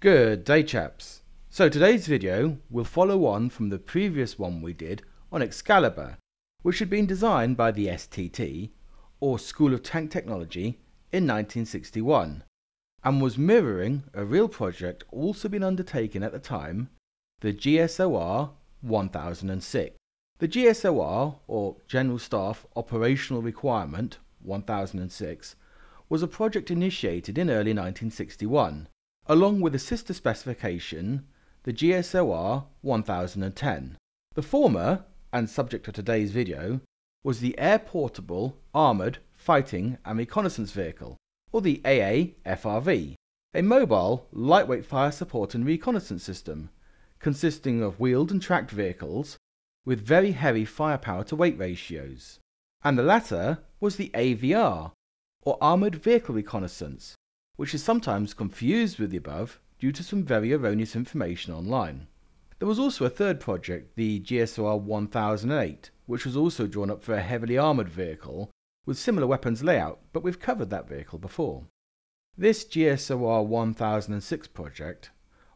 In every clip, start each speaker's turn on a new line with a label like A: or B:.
A: Good day chaps. So today's video will follow on from the previous one we did on Excalibur, which had been designed by the STT, or School of Tank Technology, in 1961, and was mirroring a real project also being undertaken at the time, the GSOR 1006. The GSOR, or General Staff Operational Requirement 1006, was a project initiated in early 1961 along with a sister specification, the GSOR 1010. The former, and subject of today's video, was the Air Portable Armoured Fighting and Reconnaissance Vehicle, or the AA-FRV, a mobile, lightweight fire support and reconnaissance system, consisting of wheeled and tracked vehicles with very heavy firepower to weight ratios. And the latter was the AVR, or Armoured Vehicle Reconnaissance, which is sometimes confused with the above due to some very erroneous information online. There was also a third project, the GSOR 1008, which was also drawn up for a heavily armoured vehicle with similar weapons layout, but we've covered that vehicle before. This GSOR 1006 project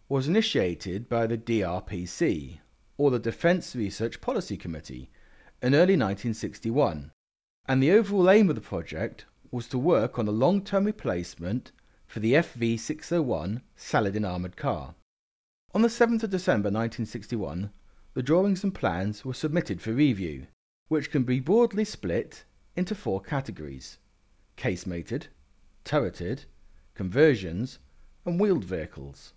A: was initiated by the DRPC, or the Defence Research Policy Committee, in early 1961, and the overall aim of the project was to work on the long-term replacement for the FV601 Saladin armoured car. On the 7th of December 1961, the drawings and plans were submitted for review, which can be broadly split into four categories casemated, turreted, conversions, and wheeled vehicles.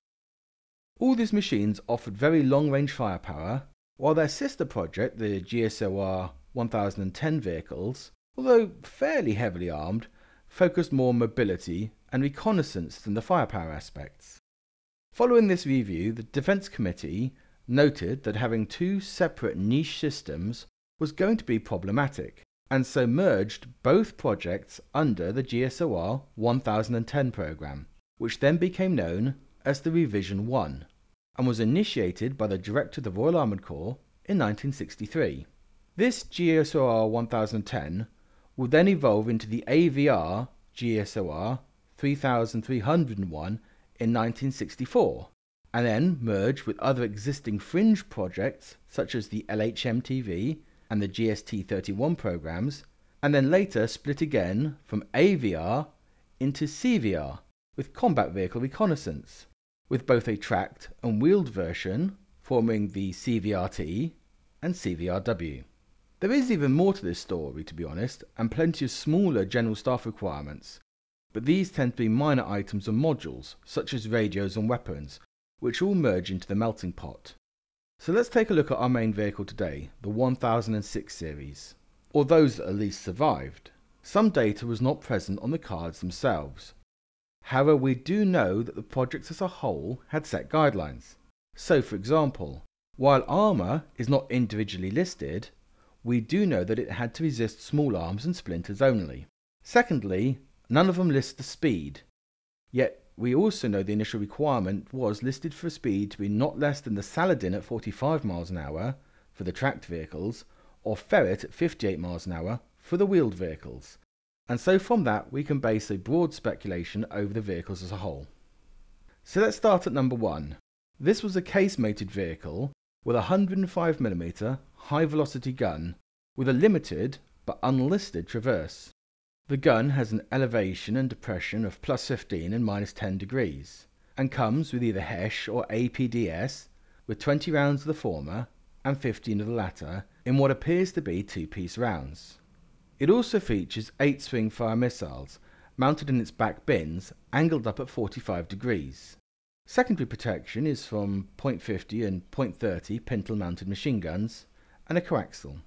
A: All these machines offered very long range firepower, while their sister project, the GSOR 1010 vehicles, although fairly heavily armed, focused more on mobility and reconnaissance than the firepower aspects. Following this review, the Defence Committee noted that having two separate niche systems was going to be problematic, and so merged both projects under the GSOR 1010 programme, which then became known as the Revision 1, and was initiated by the Director of the Royal Armoured Corps in 1963. This GSOR 1010 would then evolve into the AVR GSOR 3301 in 1964, and then merge with other existing fringe projects such as the LHMTV and the GST31 programs, and then later split again from AVR into CVR with combat vehicle reconnaissance, with both a tracked and wheeled version forming the CVRT and CVRW. There is even more to this story, to be honest, and plenty of smaller general staff requirements, but these tend to be minor items and modules, such as radios and weapons, which all merge into the melting pot. So let's take a look at our main vehicle today, the 1006 series, or those that at least survived. Some data was not present on the cards themselves. However, we do know that the project as a whole had set guidelines. So, for example, while armour is not individually listed, we do know that it had to resist small arms and splinters only. Secondly, None of them list the speed. Yet we also know the initial requirement was listed for a speed to be not less than the Saladin at 45 miles an hour for the tracked vehicles, or Ferret at 58 miles an hour for the wheeled vehicles. And so from that we can base a broad speculation over the vehicles as a whole. So let's start at number one. This was a casemated vehicle with a 105mm high velocity gun with a limited but unlisted traverse. The gun has an elevation and depression of plus 15 and minus 10 degrees, and comes with either HESH or APDS, with 20 rounds of the former and 15 of the latter in what appears to be two-piece rounds. It also features 8 swing fire missiles mounted in its back bins angled up at 45 degrees. Secondary protection is from .50 and .30 pintle mounted machine guns and a coaxial.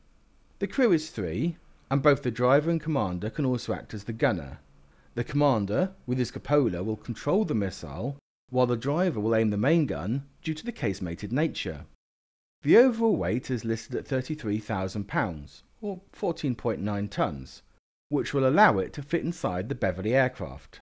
A: The crew is three, and both the driver and commander can also act as the gunner. The commander, with his cupola, will control the missile, while the driver will aim the main gun due to the casemated nature. The overall weight is listed at 33,000 pounds, or 14.9 tons, which will allow it to fit inside the Beverley aircraft.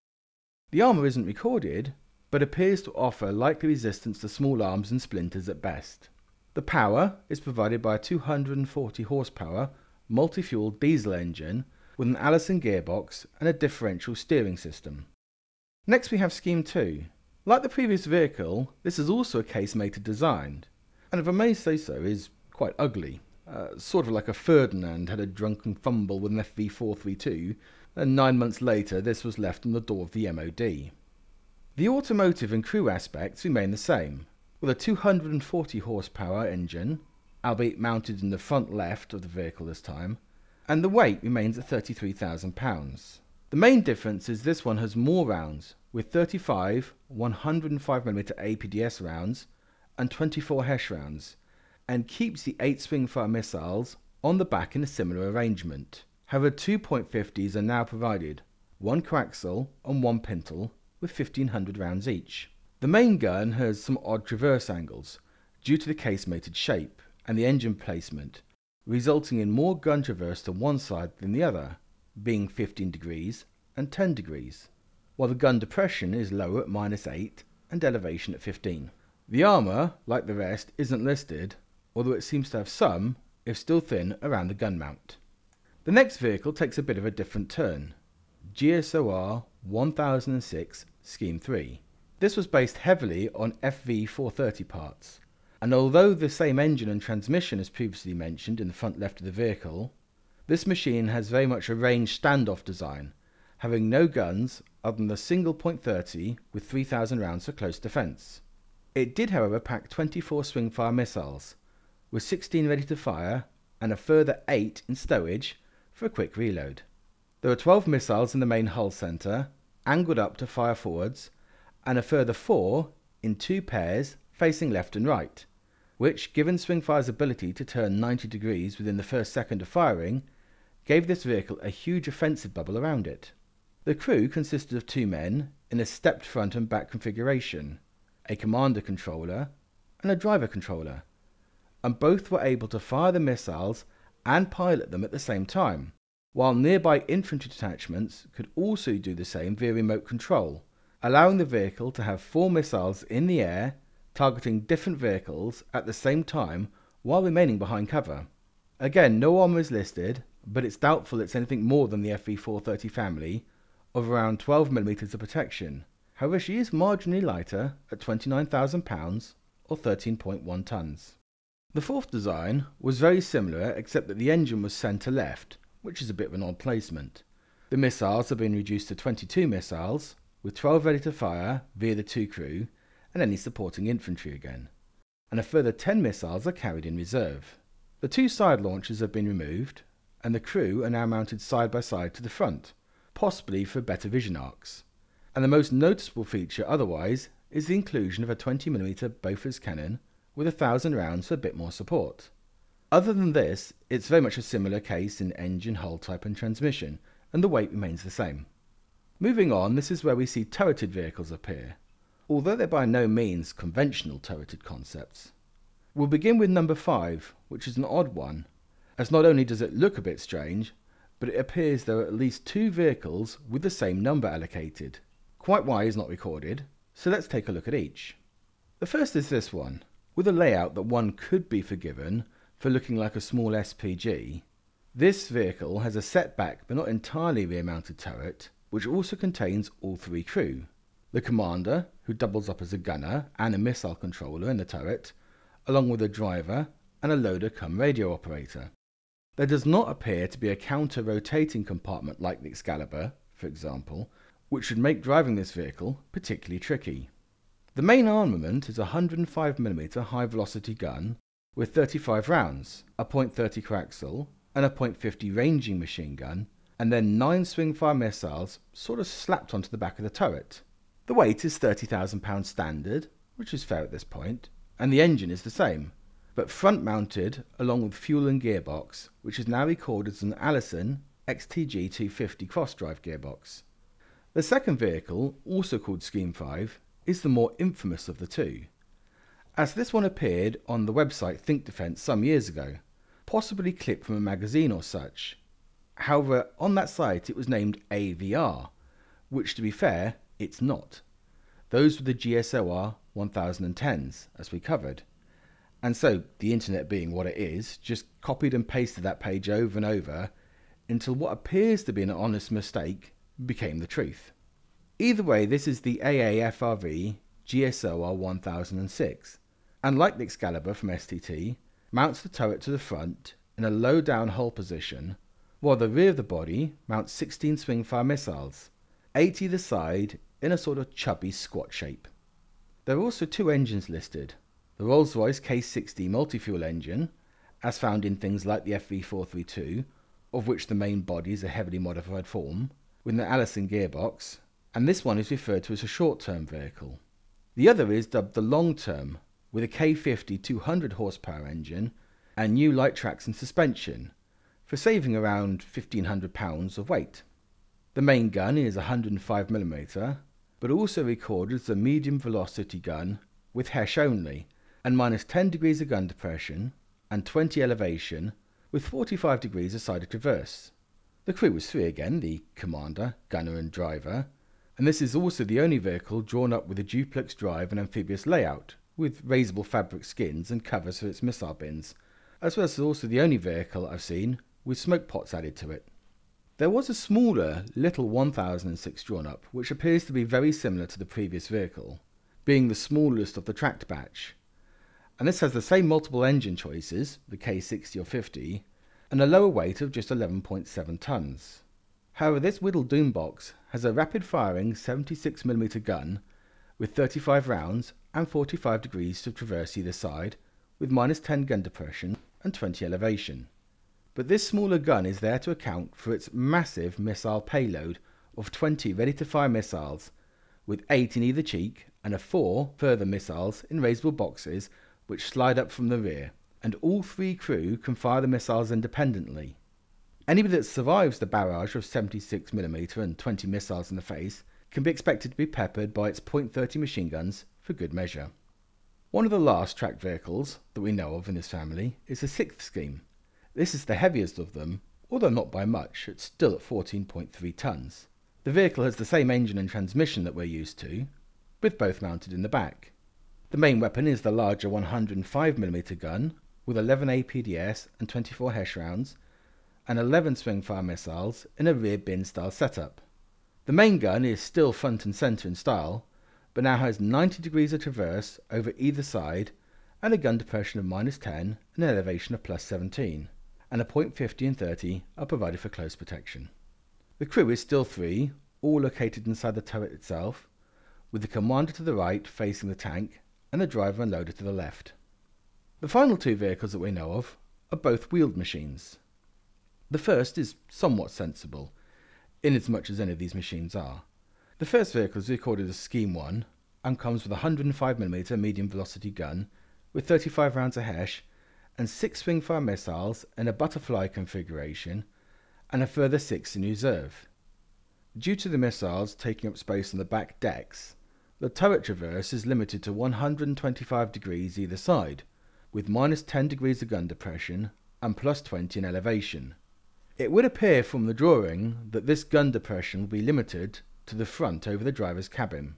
A: The armour isn't recorded, but appears to offer likely resistance to small arms and splinters at best. The power is provided by a 240 horsepower multi-fuel diesel engine with an Allison gearbox and a differential steering system. Next we have Scheme 2. Like the previous vehicle, this is also a casemated design, and if I may say so, is quite ugly. Uh, sort of like a Ferdinand had a drunken fumble with an FV432, and nine months later this was left on the door of the MOD. The automotive and crew aspects remain the same, with a 240 horsepower engine, albeit mounted in the front left of the vehicle this time, and the weight remains at 33,000 pounds. The main difference is this one has more rounds, with 35 105mm APDS rounds and 24 HESH rounds, and keeps the 8 Swingfire missiles on the back in a similar arrangement. However, 2.50s are now provided, one coaxial and one pintle, with 1500 rounds each. The main gun has some odd traverse angles due to the casemated shape and the engine placement, resulting in more gun traverse to one side than the other, being 15 degrees and 10 degrees, while the gun depression is lower at minus 8 and elevation at 15. The armour, like the rest, isn't listed, although it seems to have some, if still thin, around the gun mount. The next vehicle takes a bit of a different turn. GSOR 1006 Scheme 3. This was based heavily on FV430 parts, and although the same engine and transmission as previously mentioned in the front left of the vehicle, this machine has very much a range standoff design, having no guns other than the single .30 with 3000 rounds for close defence. It did however pack 24 Swingfire missiles, with 16 ready to fire and a further 8 in stowage for a quick reload. There were 12 missiles in the main hull centre, angled up to fire forwards, and a further 4 in two pairs facing left and right, which, given Swingfire's ability to turn 90 degrees within the first second of firing, gave this vehicle a huge offensive bubble around it. The crew consisted of two men in a stepped front and back configuration, a commander controller, and a driver controller, and both were able to fire the missiles and pilot them at the same time while nearby infantry detachments could also do the same via remote control, allowing the vehicle to have four missiles in the air targeting different vehicles at the same time while remaining behind cover. Again, no armor is listed, but it's doubtful it's anything more than the FV430 family of around 12mm of protection. However, she is marginally lighter at £29,000 or 13.1 tonnes. The fourth design was very similar except that the engine was centre left which is a bit of an odd placement. The missiles have been reduced to 22 missiles, with 12 ready to fire via the two crew and any supporting infantry again, and a further 10 missiles are carried in reserve. The two side launchers have been removed, and the crew are now mounted side by side to the front, possibly for better vision arcs. And the most noticeable feature otherwise is the inclusion of a 20mm Bofors cannon with a thousand rounds for a bit more support. Other than this, it's very much a similar case in engine, hull type and transmission, and the weight remains the same. Moving on, this is where we see turreted vehicles appear, although they're by no means conventional turreted concepts. We'll begin with number 5, which is an odd one, as not only does it look a bit strange, but it appears there are at least two vehicles with the same number allocated. Quite why is not recorded, so let's take a look at each. The first is this one, with a layout that one could be forgiven for looking like a small SPG, this vehicle has a setback but not entirely rear mounted turret, which also contains all three crew. The commander, who doubles up as a gunner and a missile controller in the turret, along with a driver and a loader cum radio operator. There does not appear to be a counter rotating compartment like the Excalibur, for example, which should make driving this vehicle particularly tricky. The main armament is a 105mm high velocity gun with 35 rounds, a .30 coaxial, and a .50 ranging machine gun, and then 9 Swingfire missiles sort of slapped onto the back of the turret. The weight is £30,000 standard, which is fair at this point, and the engine is the same, but front mounted along with fuel and gearbox, which is now recorded as an Allison XTG 250 cross drive gearbox. The second vehicle, also called Scheme 5, is the more infamous of the two as this one appeared on the website Think Defence some years ago, possibly clipped from a magazine or such. However, on that site it was named AVR, which to be fair, it's not. Those were the GSOR 1010s, as we covered. And so, the internet being what it is, just copied and pasted that page over and over until what appears to be an honest mistake became the truth. Either way, this is the AAFRV GSOR 1006, and like the Excalibur from STT, mounts the turret to the front in a low down hull position, while the rear of the body mounts 16 Swingfire missiles, 8 either side in a sort of chubby squat shape. There are also two engines listed, the Rolls-Royce K60 multi-fuel engine, as found in things like the FV432, of which the main body is a heavily modified form, with an Allison gearbox, and this one is referred to as a short-term vehicle. The other is dubbed the long-term, with a K50 200 horsepower engine and new light tracks and suspension, for saving around 1500 pounds of weight. The main gun is 105mm, but also recorded as a medium velocity gun with HESH only, and minus 10 degrees of gun depression and 20 elevation with 45 degrees of side of traverse. The crew was three again, the commander, gunner and driver, and this is also the only vehicle drawn up with a duplex drive and amphibious layout, with raisable fabric skins and covers for its missile bins, as well as also the only vehicle I've seen with smoke pots added to it. There was a smaller Little 1006 drawn up, which appears to be very similar to the previous vehicle, being the smallest of the tracked batch, and this has the same multiple engine choices, the K60 or 50, and a lower weight of just 11.7 tons. However, this Whittle Doom box has a rapid firing 76mm gun with 35 rounds and 45 degrees to traverse either side, with minus 10 gun depression and 20 elevation. But this smaller gun is there to account for its massive missile payload of 20 ready to fire missiles, with 8 in either cheek and a 4 further missiles in raisable boxes which slide up from the rear, and all three crew can fire the missiles independently. Anybody that survives the barrage of 76mm and 20 missiles in the face can be expected to be peppered by its .30 machine guns for good measure. One of the last tracked vehicles that we know of in this family is the sixth scheme. This is the heaviest of them, although not by much, it's still at 14.3 tons. The vehicle has the same engine and transmission that we're used to, with both mounted in the back. The main weapon is the larger 105mm gun with 11 APDS and 24 HESH rounds and 11 swingfire missiles in a rear bin style setup. The main gun is still front and center in style, but now has 90 degrees of traverse over either side and a gun depression of minus 10 and an elevation of plus 17, and a .50 and 30 are provided for close protection. The crew is still three, all located inside the turret itself, with the commander to the right facing the tank and the driver and loader to the left. The final two vehicles that we know of are both wheeled machines. The first is somewhat sensible, inasmuch as any of these machines are. The first vehicle is recorded as Scheme 1 and comes with a 105mm medium velocity gun with 35 rounds of HESH and 6 swingfire missiles in a butterfly configuration and a further 6 in reserve. Due to the missiles taking up space on the back decks, the turret traverse is limited to 125 degrees either side, with minus 10 degrees of gun depression and plus 20 in elevation. It would appear from the drawing that this gun depression will be limited to the front over the driver's cabin.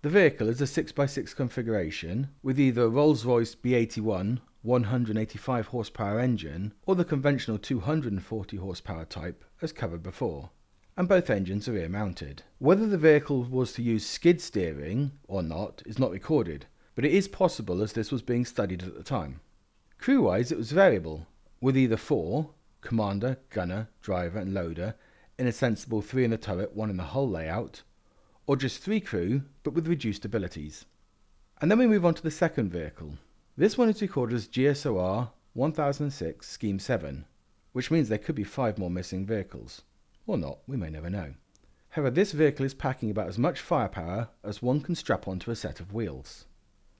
A: The vehicle is a 6x6 configuration with either a Rolls-Royce B81 185 horsepower engine or the conventional 240 horsepower type as covered before and both engines are rear mounted. Whether the vehicle was to use skid steering or not is not recorded, but it is possible as this was being studied at the time. Crew wise, it was variable, with either four commander, gunner, driver, and loader in a sensible three in the turret, one in the hull layout, or just three crew but with reduced abilities. And then we move on to the second vehicle. This one is recorded as GSOR 1006 Scheme 7, which means there could be five more missing vehicles. Or not, we may never know. However, this vehicle is packing about as much firepower as one can strap onto a set of wheels.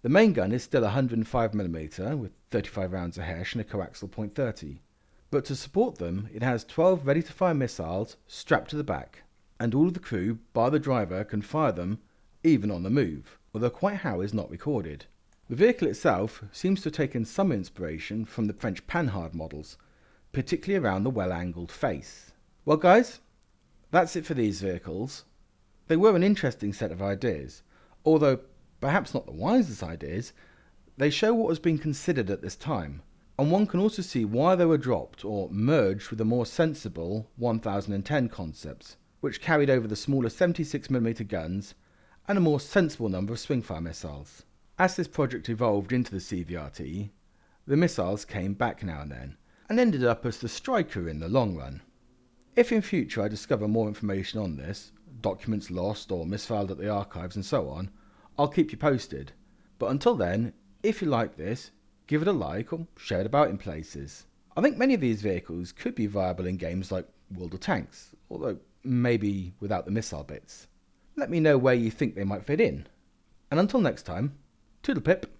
A: The main gun is still 105mm with 35 rounds of HESH and a coaxial .30, but to support them it has 12 ready-to-fire missiles strapped to the back, and all of the crew, bar the driver, can fire them even on the move, although quite how is not recorded. The vehicle itself seems to have taken some inspiration from the French Panhard models, particularly around the well-angled face. Well, guys, that's it for these vehicles. They were an interesting set of ideas, although perhaps not the wisest ideas. They show what was being considered at this time, and one can also see why they were dropped or merged with the more sensible 1010 concepts, which carried over the smaller 76mm guns and a more sensible number of Swingfire missiles. As this project evolved into the CVRT, the missiles came back now and then, and ended up as the Striker in the long run. If in future I discover more information on this, documents lost or misfiled at the archives and so on, I'll keep you posted. But until then, if you like this, give it a like or share it about in places. I think many of these vehicles could be viable in games like World of Tanks, although maybe without the missile bits. Let me know where you think they might fit in. And until next time, toodle pip.